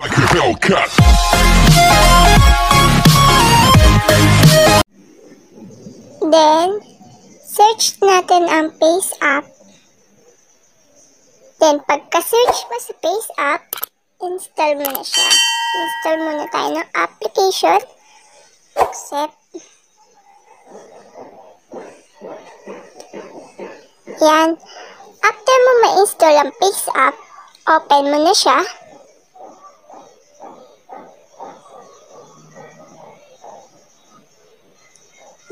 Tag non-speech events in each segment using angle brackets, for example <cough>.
like a Hellcat. Then, search natin ang Face App. Then, pagka-search mo sa Face App, install mo na siya. Install muna tayo ng application. Accept. Yan. After mo ma-install ang Face App, open mo na siya.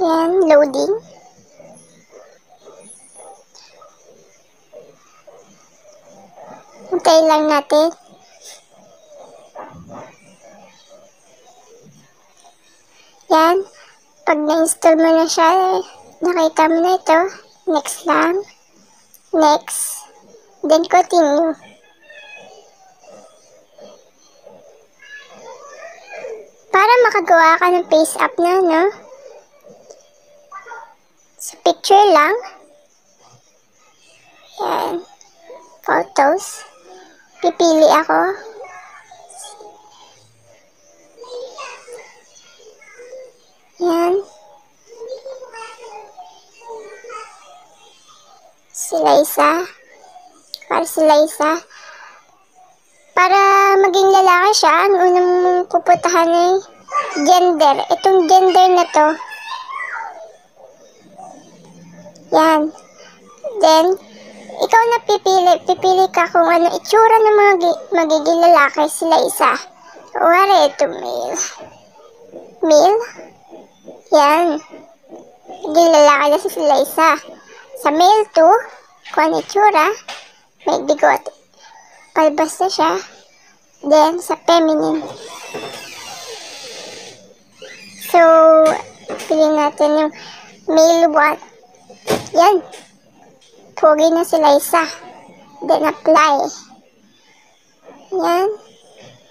Yan, loading. Hintay lang natin. Yan. Pag na-install mo na siya, nakita mo na ito. Next lang. Next. Then continue. Para makagawa ka ng face up na, no? Picture lang. Yan. Photos. Pipili ako. Yan. Sila isa. Para sila isa. Para maging lalaki siya, ang unang pupuntahan ay gender. Itong gender na to. Yan. Then, ikaw na pipili. Pipili ka kung ano itsura ng mga gi- magiging lalaki sila isa. Wari, ito male. Male? Yan. Magiging lalaki na si sila isa. Sa male 2, kung ano itsura, may bigote. Palbas na siya. Then, sa feminine. So, pili natin yung male 1. Yan. Pogi na sila isa. Then, apply. Yan.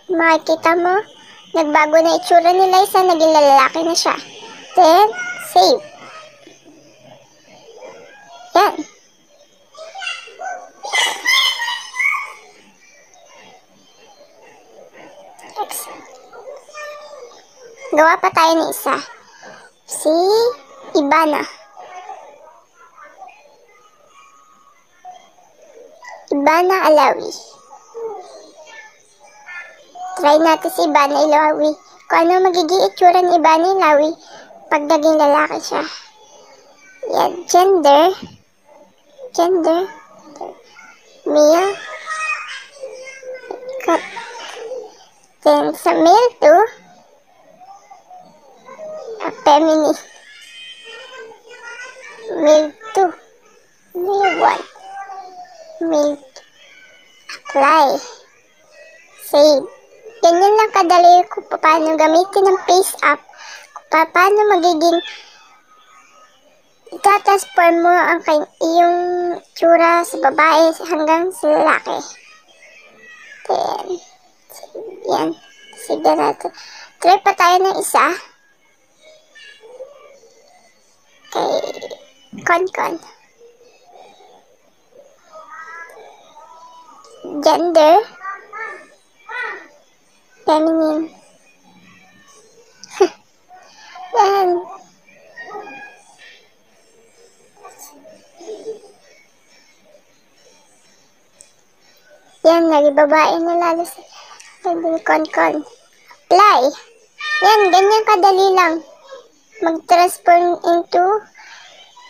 Makikita mo, nagbago na itsura nila isa, naging lalaki na siya. Then, save. Yan. Next. Gawa pa tayo ng isa. Si Ibana. Ibana Alawi. Try natin si Ibana Alawi. Kung ano magiging itsura ni Ibana Alawi pag naging lalaki siya. Yan. Gender. Gender. Male. Then, sa male 2, a feminine. Male 2. Male 1. Male 2. Apply. Save. Ganyan lang kadali kung paano gamitin ang face app. Kung pa- paano magiging itatransform mo ang iyong tsura sa babae hanggang sa lalaki. Then, yan. Sige natin. Try pa tayo ng isa. Kay Konkon. Gender. Feminine. <laughs> yan. Yan, naging babae na lalo sa konkon. Apply. Yan, ganyan kadali lang. Mag-transform into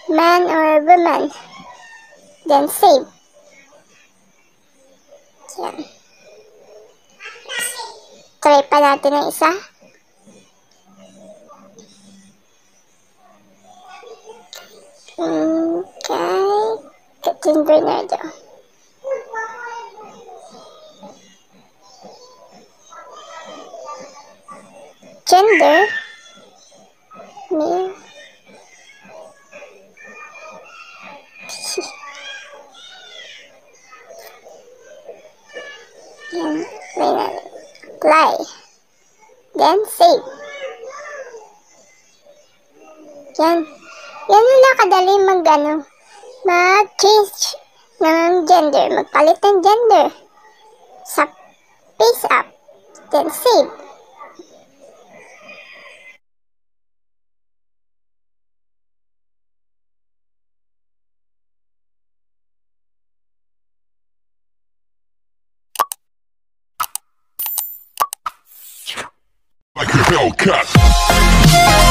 man or woman. Then save. Yan. Try pa natin ng isa. Okay. Catherine Bernardo. Gender. Male. Yan. May na. Apply. Then save. Yan. Yan lang kadali mag ano, mag-change ng gender, magpalit ng gender sa face app. Then save. Hellcat.